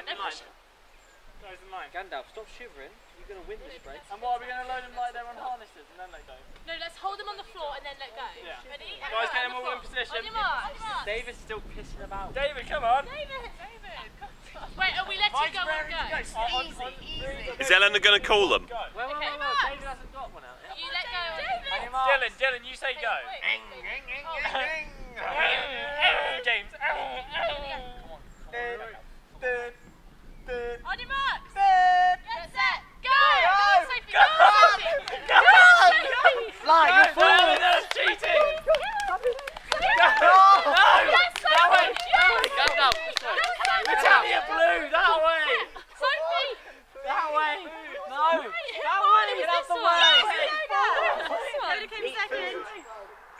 line, no in line. pressure. Guys, in line. Gandalf, stop shivering. You're going to win this race. And what, are we going to load them like they're on harnesses and then let go? No, let's hold them on the floor and then let go. Yeah. Ready? Guys, get them On the all in position. On your mark. On your mark. David's still pissing about. David, come on. David. David. Wait, are we letting Mine's go raring and go? go. On- on- on three, Is Eleanor going to call them? Go. Well, well, Okay, well, well, Max. David hasn't got one out yet. You let go. David. On your mark. Dylan, Dylan, you say go. Wait, wait. James. On your marks. Get set. Go. Go, Sophie. Go, Sophie. Go, Sophie. Fly, you're No, flying. that's cheating. Yes, Sophie. Gandalf, Yes. this way. Go, It's Sophie. out your blue, that way. Sophie. That way. No. That way. Get out the way. Coda came second.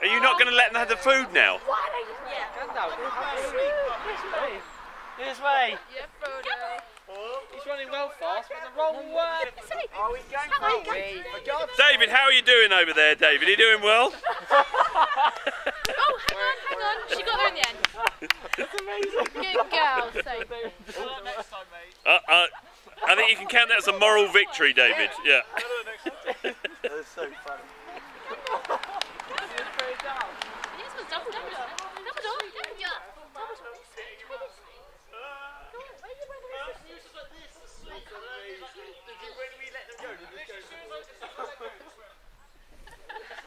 Are you not going to let them have the food now? Gandalf, this way. This way. Yeah, Frodo. He's running well fast, but the wrong way. Are we going Wait, for God's David, how are you doing over there, David? Are you doing well? Oh, hang on, hang on. She got her in the end. That's amazing. Good girl, Sophie. next time, mate. Uh, uh, I think you can count that as a moral victory, David. Yeah. That's so funny.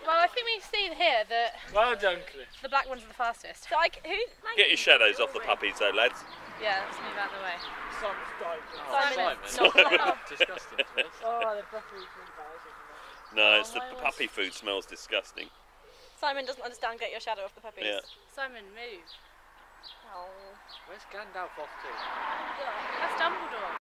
Well, I think we've seen here that Well done, Cliff. the black ones are the fastest. So I c- who? Get your shadows off the puppies, though, lads. Yeah, let's move out of the way. Simon's died. Simon. Simon. Disgusting. Oh, the broccoli's embarrassing. No, it's the, the puppy food smells disgusting. Simon doesn't understand get your shadow off the puppies. Yeah. Simon, move. Oh. Where's Gandalf off to? That's Dumbledore.